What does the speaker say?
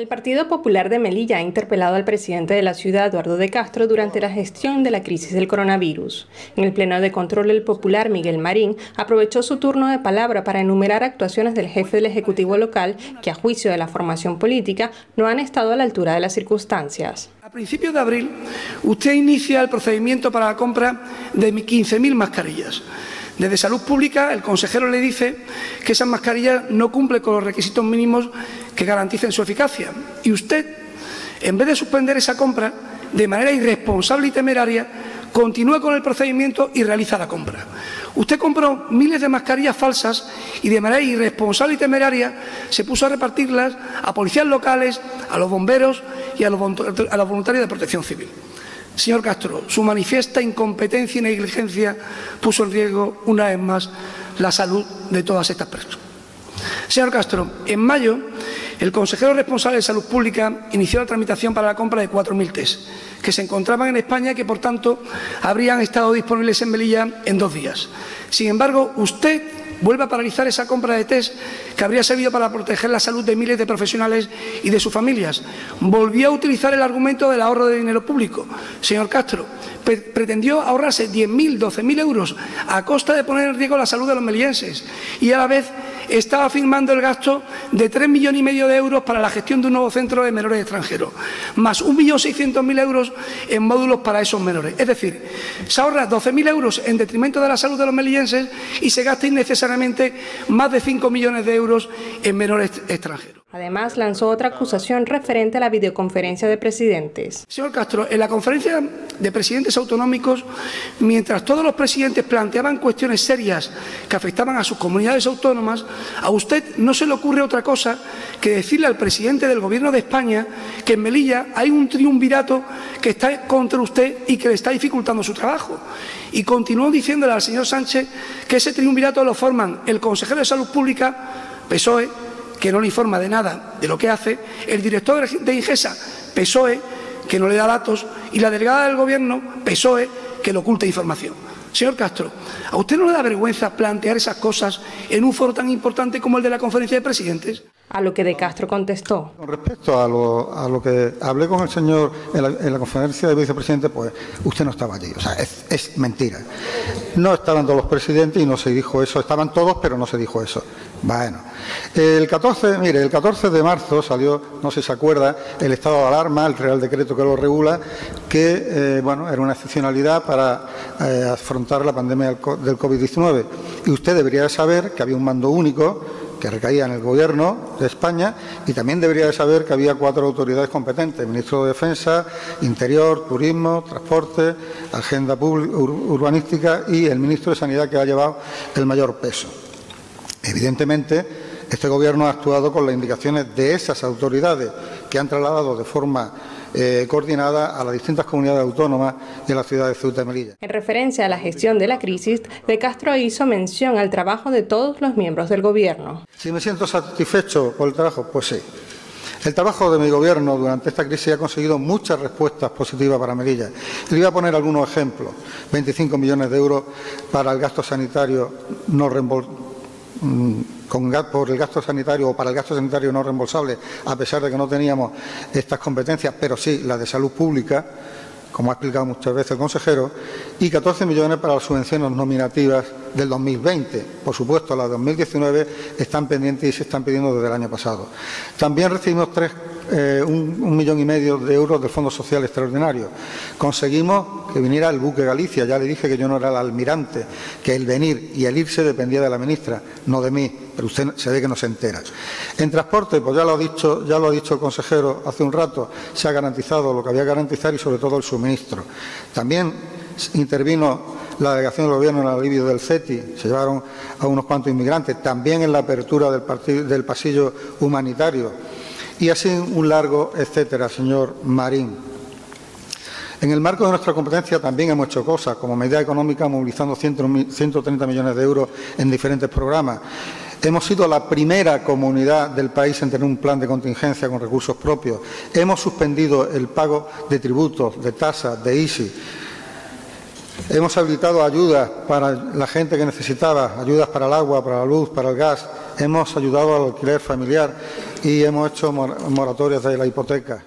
El Partido Popular de Melilla ha interpelado al presidente de la ciudad, Eduardo de Castro, durante la gestión de la crisis del coronavirus. En el Pleno de Control, el popular Miguel Marín aprovechó su turno de palabra para enumerar actuaciones del jefe del Ejecutivo local que, a juicio de la formación política, no han estado a la altura de las circunstancias. A principios de abril, usted inicia el procedimiento para la compra de 15.000 mascarillas. Desde Salud Pública, el consejero le dice que esas mascarillas no cumplen con los requisitos mínimos que garanticen su eficacia. Y usted, en vez de suspender esa compra, de manera irresponsable y temeraria, continúa con el procedimiento y realiza la compra. Usted compró miles de mascarillas falsas y de manera irresponsable y temeraria se puso a repartirlas a policías locales, a los bomberos y a los, voluntarios de protección civil. Señor Castro, su manifiesta incompetencia y negligencia puso en riesgo una vez más la salud de todas estas personas. Señor Castro, en mayo el consejero responsable de Salud Pública inició la tramitación para la compra de 4.000 test que se encontraban en España y que, por tanto, habrían estado disponibles en Melilla en dos días. Sin embargo, usted vuelve a paralizar esa compra de test que habría servido para proteger la salud de miles de profesionales y de sus familias. Volvió a utilizar el argumento del ahorro de dinero público. Señor Castro, pretendió ahorrarse 10.000, 12.000 euros a costa de poner en riesgo la salud de los melienses y a la vez estaba firmando el gasto de 3 millones y medio de euros para la gestión de un nuevo centro de menores extranjeros, más 1.600.000 euros en módulos para esos menores. Es decir, se ahorra 12.000 euros en detrimento de la salud de los melienses y se gasta innecesariamente más de 5 millones de euros en menores extranjeros. Además, lanzó otra acusación referente a la videoconferencia de presidentes. Señor Castro, en la conferencia de presidentes autonómicos, mientras todos los presidentes planteaban cuestiones serias que afectaban a sus comunidades autónomas, a usted no se le ocurre otra cosa que decirle al presidente del Gobierno de España que en Melilla hay un triunvirato que está contra usted y que le está dificultando su trabajo. Y continuó diciéndole al señor Sánchez que ese triunvirato lo forman el consejero de Salud Pública, PSOE, que no le informa de nada de lo que hace, el director de Ingesa, PSOE, que no le da datos, y la delegada del Gobierno, PSOE, que le oculta información. Señor Castro, ¿a usted no le da vergüenza plantear esas cosas en un foro tan importante como el de la conferencia de presidentes? A lo que De Castro contestó. Con respecto a lo, que hablé con el señor en la, conferencia de vicepresidente, pues usted no estaba allí. O sea, es, es, mentira. No estaban todos los presidentes y no se dijo eso. Estaban todos, pero no se dijo eso. Bueno, el 14, mire, el 14 de marzo salió, no sé si se acuerda, el estado de alarma, el Real Decreto que lo regula, que, eh, bueno, era una excepcionalidad para eh, afrontar la pandemia del COVID-19. Y usted debería saber que había un mando único que recaía en el Gobierno de España y también debería de saber que había cuatro autoridades competentes, Ministro de Defensa, Interior, Turismo, Transporte, Agenda Urbanística y el Ministro de Sanidad que ha llevado el mayor peso. Evidentemente, este Gobierno ha actuado con las indicaciones de esas autoridades que han trasladado de forma eh, coordinada a las distintas comunidades autónomas de la ciudad de Ceuta y Melilla. En referencia a la gestión de la crisis, De Castro hizo mención al trabajo de todos los miembros del Gobierno. Si me siento satisfecho por el trabajo, pues sí. El trabajo de mi gobierno durante esta crisis ha conseguido muchas respuestas positivas para Melilla. Le voy a poner algunos ejemplos. 25 millones de euros para el gasto sanitario no reembolsado Mm, por el gasto sanitario o para el gasto sanitario no reembolsable, a pesar de que no teníamos estas competencias, pero sí la de salud pública, como ha explicado muchas veces el consejero, y 14 millones para las subvenciones nominativas del 2020. Por supuesto, las de 2019 están pendientes y se están pidiendo desde el año pasado. También recibimos tres eh, un, millón y medio de euros del Fondo Social Extraordinario. Conseguimos que viniera el buque Galicia. Ya le dije que yo no era el almirante, que el venir y el irse dependía de la ministra, no de mí, pero usted se ve que no se entera. En transporte, pues ya lo ha dicho, ya lo ha dicho el consejero hace un rato, se ha garantizado lo que había que garantizar y sobre todo el suministro. También intervino la delegación del Gobierno en el alivio del CETI, se llevaron a unos cuantos inmigrantes, también en la apertura del pasillo humanitario y así un largo etcétera, señor Marín. En el marco de nuestra competencia también hemos hecho cosas, como medida económica, movilizando 130 millones de euros en diferentes programas. Hemos sido la primera comunidad del país en tener un plan de contingencia con recursos propios. Hemos suspendido el pago de tributos, de tasas, de ISI. Hemos habilitado ayudas para la gente que necesitaba, ayudas para el agua, para la luz, para el gas. Hemos ayudado al alquiler familiar y hemos hecho moratorias de la hipoteca.